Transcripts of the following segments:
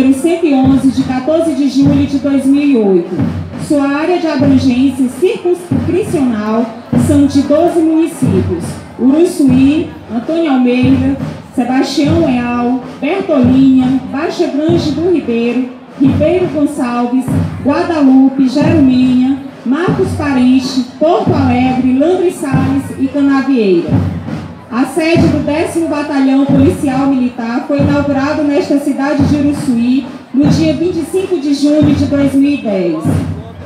número 111, de 14 de julho de 2008. Sua área de abrangência circunscricional são de 12 municípios: Uruçuí, Antônio Almeida, Sebastião Leal, Bertolinha, Baixa Grande do Ribeiro, Ribeiro Gonçalves, Guadalupe, Jeruminha, Marcos Parente, Porto Alegre, Landre Salles e Canavieira. A sede do 10 Batalhão Policial Militar foi inaugurado nesta cidade de Uruçuí no dia 25 de junho de 2010.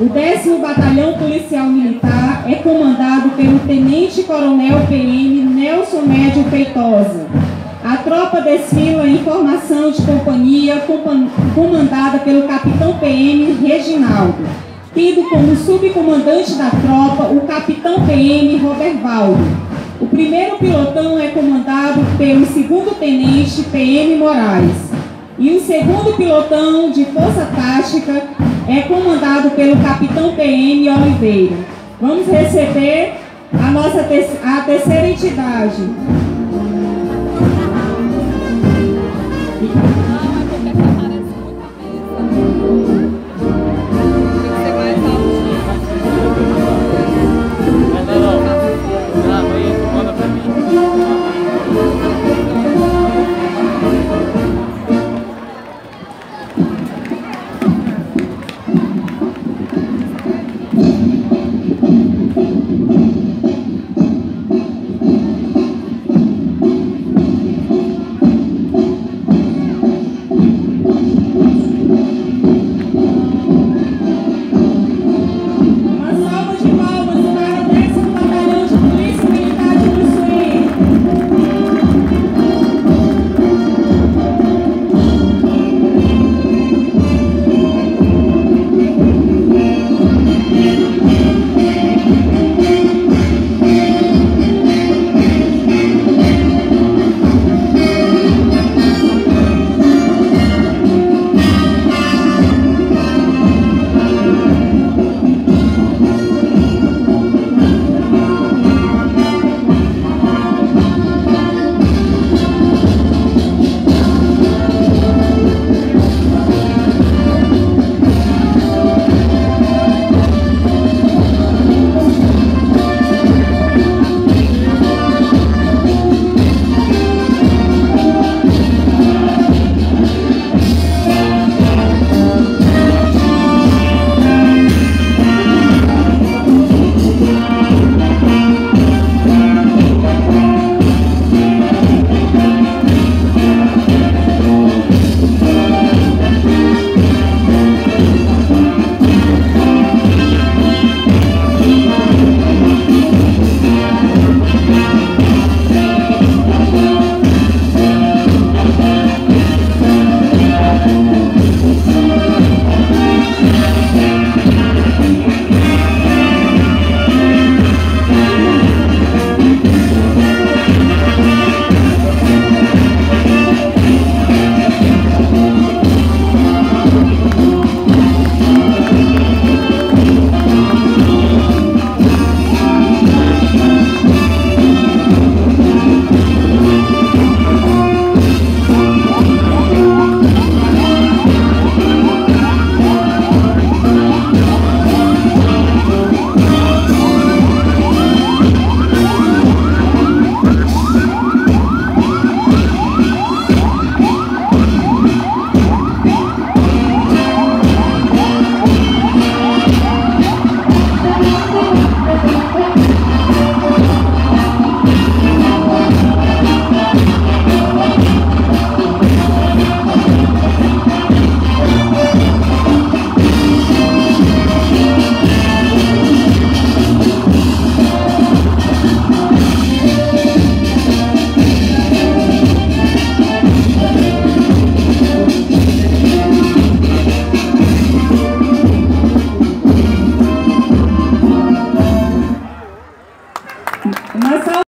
O 10 Batalhão Policial Militar é comandado pelo Tenente Coronel PM Nelson Médio Feitosa. A tropa desfila em formação de companhia comandada pelo Capitão PM Reginaldo, tendo como subcomandante da tropa o Capitão PM Robervaldo. O primeiro pilotão é comandado pelo segundo tenente PM Moraes. E o segundo pilotão de força tática é comandado pelo capitão PM Oliveira. Vamos receber a nossa te a terceira entidade.